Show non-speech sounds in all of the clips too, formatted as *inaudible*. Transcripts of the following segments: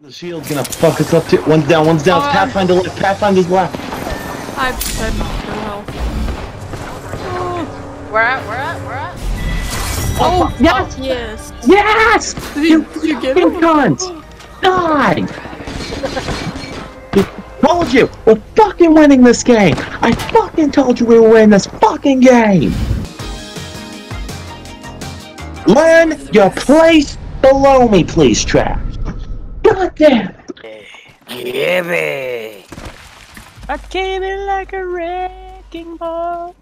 The shield's gonna fuck us up too. One's down, one's down. Oh, Pathfinder left, Pathfinder's left. I've had no health. *gasps* Where at? Where at? Where at? Oh, oh yes! Yes. Yes! Did you, did you get Fucking him? cunt! Die! told you! We're fucking winning this game! I fucking told you we were winning this fucking game! Learn your place below me, please, Trav. God damn! Gimme! I came in like a wrecking ball.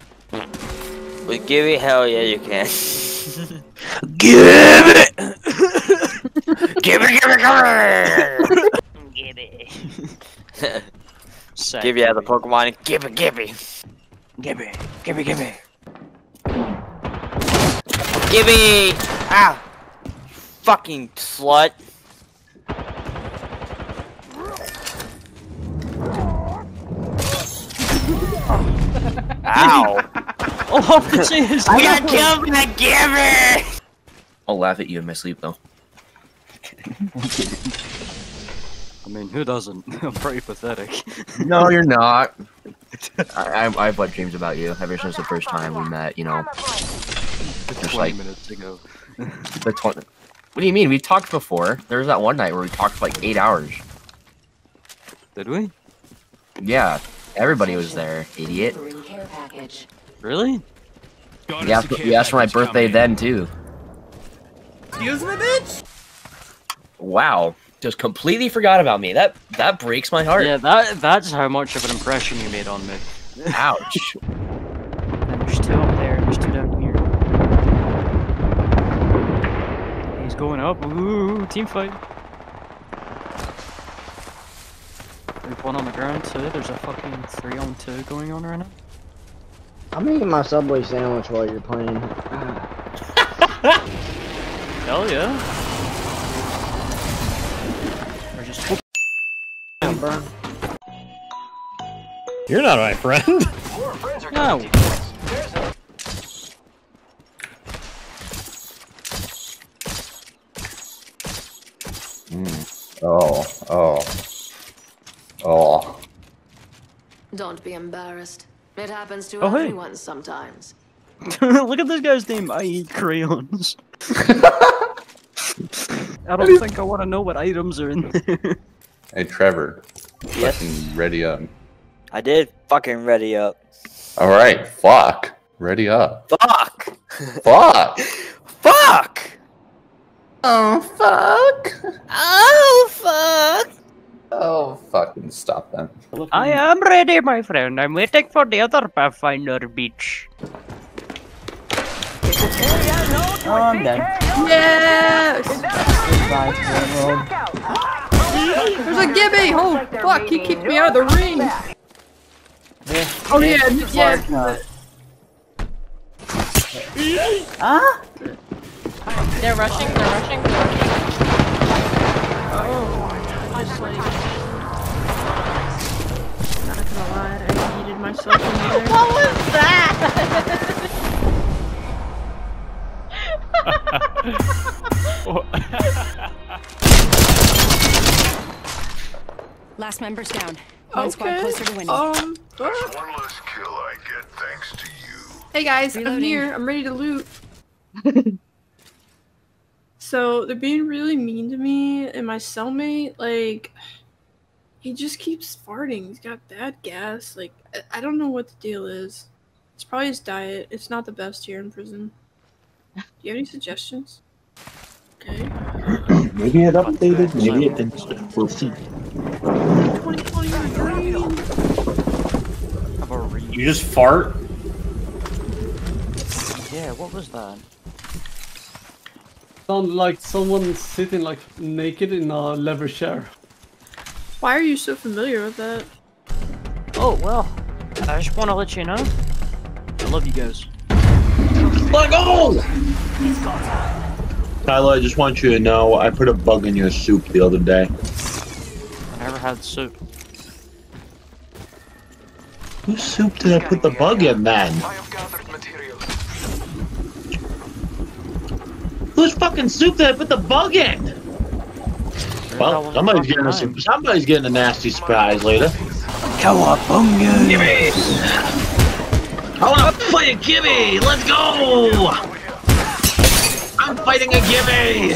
With Gimme, hell yeah, you can. *laughs* Give it! *laughs* gimme, gimme, gimme! Gimme. *laughs* Give you the Pokemon, gimme, gimme! Gimme. Gimme, gimme. Gimme! Ow! Fucking slut! Ow! *laughs* Oh, the chance. We got killed by Gibby! I'll laugh at you in my sleep though. I mean, who doesn't? *laughs* I'm pretty pathetic. No, you're not. *laughs* I, I, I've let dreams about you ever since the first time we met. You know, Just 20 like- minutes ago. the twenty. What do you mean? We talked before. There was that one night where we talked for like eight hours. Did we? Yeah, everybody was there, idiot. Care package. Really? You asked, you asked for my birthday then too. Excuse me, bitch? Wow, just completely forgot about me. That that breaks my heart. Yeah, that that's how much of an impression you made on me. Ouch. And there's two up there, there's two down here. He's going up. Ooh, team fight. There's one on the ground too. There's a fucking three on two going on right now. I'm eating my Subway sandwich while you're playing. *laughs* Hell yeah. Or just bro. You're not my friend. *laughs* no. Hmm. Oh, oh, oh. Don't be embarrassed. It happens to Oh, hey. everyone sometimes. *laughs* Look at this guy's name. I eat crayons. *laughs* I don't think I want to know what items are in there. *laughs* Hey, Trevor. Yes? Fucking ready up. I did fucking ready up. All right, fuck. Ready up. Fuck! Fuck. Fuck! Oh, fuck. Oh, fuck! Oh, fucking stop them. I am ready, my friend. I'm waiting for the other Pathfinder beach. Oh, I'm dead. Yes! There's a Gibby! Oh, fuck, he kicked me out of the ring! Oh, yeah, yeah. Ah? They're rushing. They're rushing. Oh, I just like. Not gonna lie, I needed myself in there. What was that? *laughs* Last member's down. One squad Okay. Oh. closer to winning. Um, ah. One less kill I get thanks to you. hey guys, I'm here. I'm ready to loot. *laughs* so they're being really mean to me, and my cellmate, like, he just keeps farting. He's got bad gas. Like, I, I don't know what the deal is. It's probably his diet. It's not the best here in prison. Do you have any suggestions? Okay. *clears throat* Maybe it updated, maybe it didn't. We'll see. 2020 green. Have a read. You just fart? Yeah, what was that? Sound like someone sitting like naked in a leather chair. Why are you so familiar with that? Oh, well. I just want to let you know. I love you guys. Let go! Tyler, I just want you to know I put a bug in your soup the other day. I never had soup. Whose soup did I put the bug in then? Whose fucking soup did I put the bug in? Well, somebody's getting a, somebody's getting a nasty surprise later. Cowabunga! Gimme! I wanna fight a Gibby! Let's go! I'm fighting a Gibby!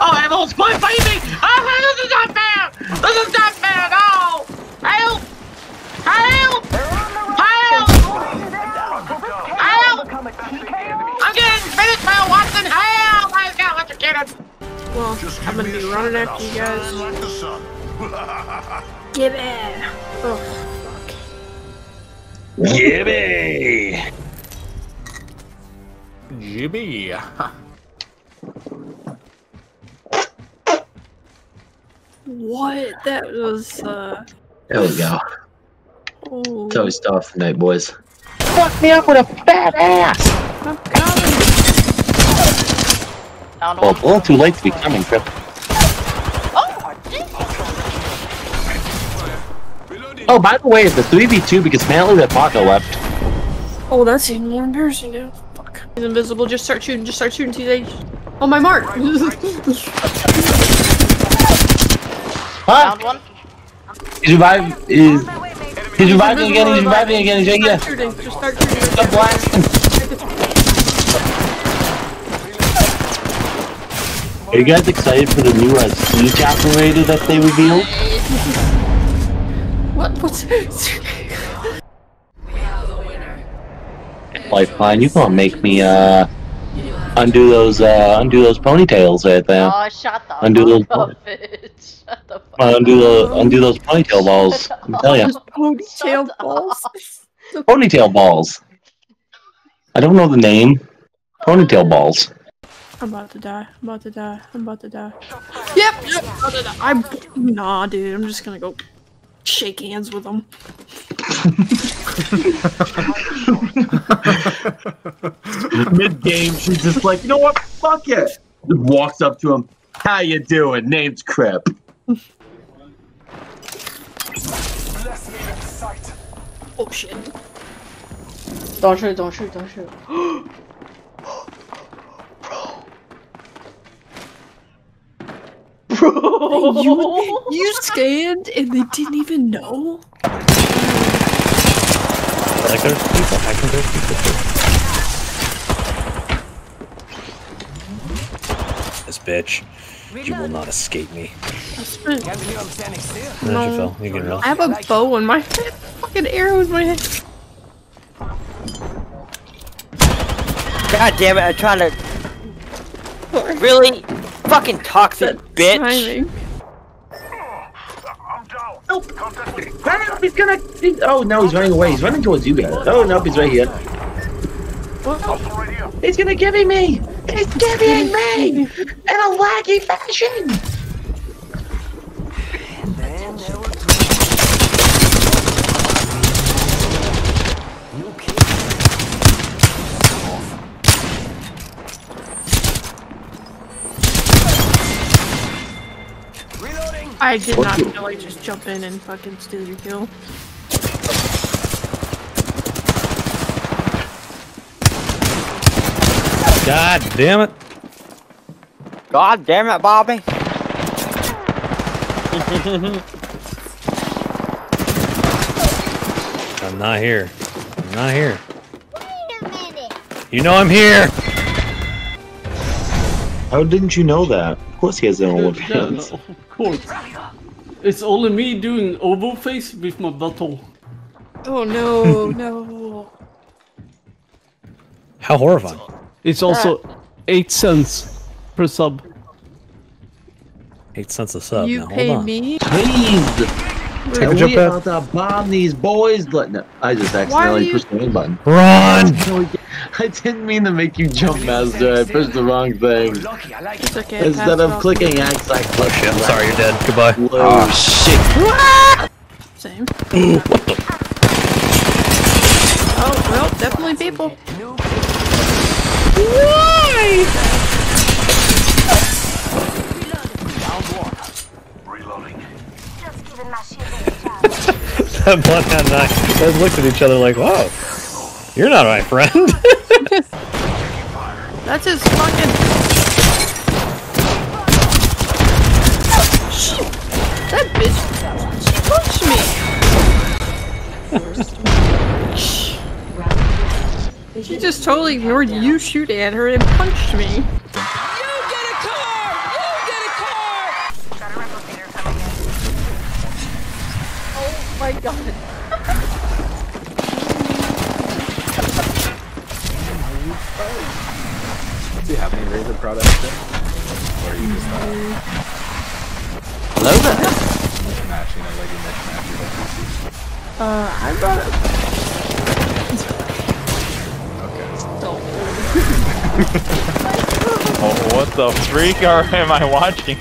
Oh, I have a whole squad fighting me! Oh, this is not fair! This is not fair! No! Help! Help! Help! Help! I'm getting finished by a Wattson! Help! I just got electrocuted! Well, I'm gonna be running after you guys. Give it! Oh, Gimme! Gibby. what? That was, uh. There we go. Oh. It's always tough tonight, boys. Fuck me up with a fat ass! I'm coming! Found Well, one. it's a little too late to be coming, Crip. Oh, Jesus. Oh, by the way, it's a 3v2 because apparently that Paco left. Oh, that's even more embarrassing now. Fuck. He's invisible. Just start shooting. Just start shooting. TJ. Oh, my mark! *laughs* Huh? Found one. He's reviving. Is he's reviving again? He's reviving again. He's right here. Start shooting. Just start shooting. Stop blasting. *laughs* Are you guys excited for the new uh, siege operator that they revealed? What? What's. *laughs* Lifeline, you gonna make me uh undo those uh undo those ponytails right there. Oh, shut the Undo those up, bitch. *laughs* Shut the fuck undo the undo those ponytail balls. I'm telling you, Ponytail balls. ponytail balls. I don't know the name. Ponytail *laughs* balls. I'm about to die. I'm about to die. I'm about to die. Yep. Yep. I'm about to die. I'm. Nah, dude. I'm just gonna go shake hands with him. *laughs* Mid game, she's just like, you know what? Fuck it. Just walks up to him. How you doing? Name's Crip. Oh shit. Don't shoot, don't shoot, don't shoot. *gasps* *gasps* *gasps* Bro. You, *laughs* you scanned and they didn't even know? Like there's people. I can there's people. This bitch. You will not escape me. I spent. There's your No. Phil. You can. I have a bow in my head. Fucking arrow in my head. God damn it, I'm trying to. Really? Fucking toxic bitch. Timing. Nope, he's gonna. he- oh no, he's running away. He's running towards you guys. Oh nope, he's right here. He's gonna give me. He's giving me *laughs* in a laggy fashion. I did not you- feel like just jump in and fucking steal your kill. God damn it. God damn it, Bobby. *laughs* I'm not here. I'm not here. Wait a minute. You know I'm here. How didn't you know that? Of course he has an *laughs* Yeah, OnlyFans. no, of *laughs* course. It's only me doing oval face with my butthole. Oh no, *laughs* no. How horrifying. It's also ah. 8 cents per sub. Eight cents a sub. you now, hold pay on. me? Please. Take Are a jump we pad. about to bomb these boys? Let- no, I just accidentally you- pushed the wrong button. Run! *laughs* I didn't mean to make you jump, Master. I pushed the wrong thing. It's okay. Instead of clicking X, I clicked Shit, I'm sorry you're dead. Goodbye. Whoa, ah. shit. Same. Oh, well, definitely people. Why? That Bloodhound and I both looked at each other like, whoa, you're not my friend. *laughs* That's his fucking. That bitch. She punched me. she just totally ignored you shoot at her and punched me. Do you have any Razer products? Yet? Or are you just uh, Hello there. match, you know, like you mix match your PC? Uh, I brought it. Okay. *laughs* Oh, what the freak are am I watching?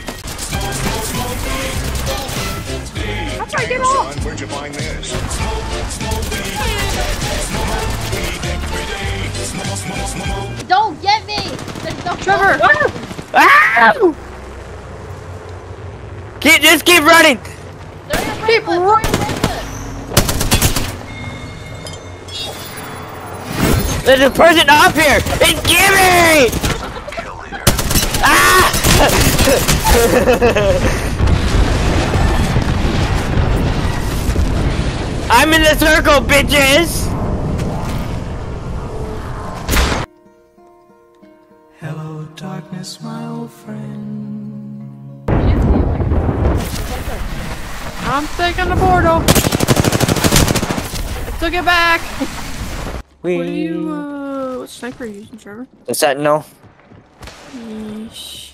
How do I get off? Where'd you find this? Trevor! Ah! Keep, just keep running. Keep running! There's a person up here. It's Gibby. Ah! *laughs* I'm in the circle, bitches. Darkness, my old friend. I'm taking the portal. I took it back. We. What are you, uh, what sniper are you using, Trevor? The Sentinel. Yeesh.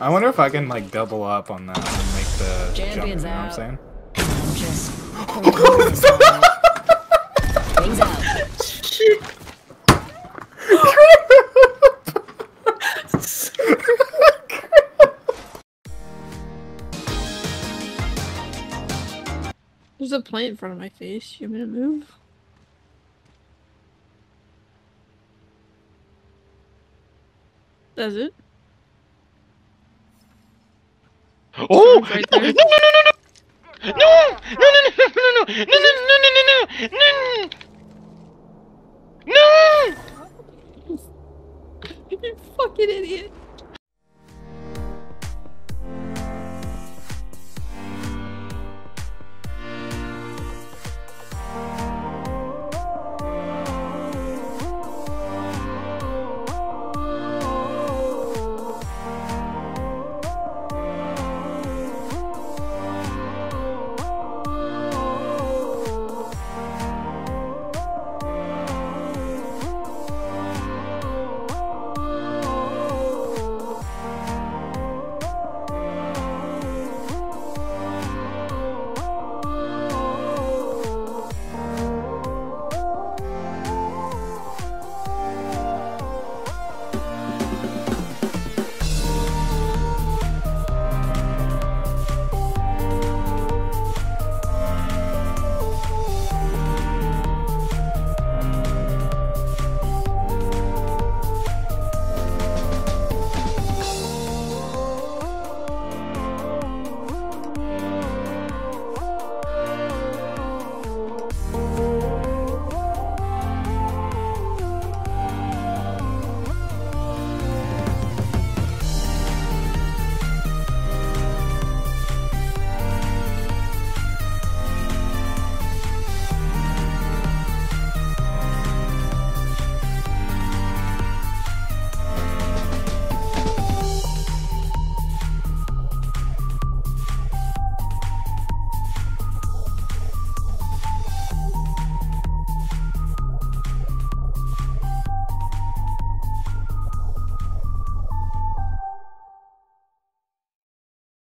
I wonder if I can like double up on that and make the jump, you know what I'm saying? Wings out. There's a plant in front of my face. You want me to move? Does it? Oh! Right no, no, no, no, no, no, no, no, no, no, no, no! No! you fucking idiot.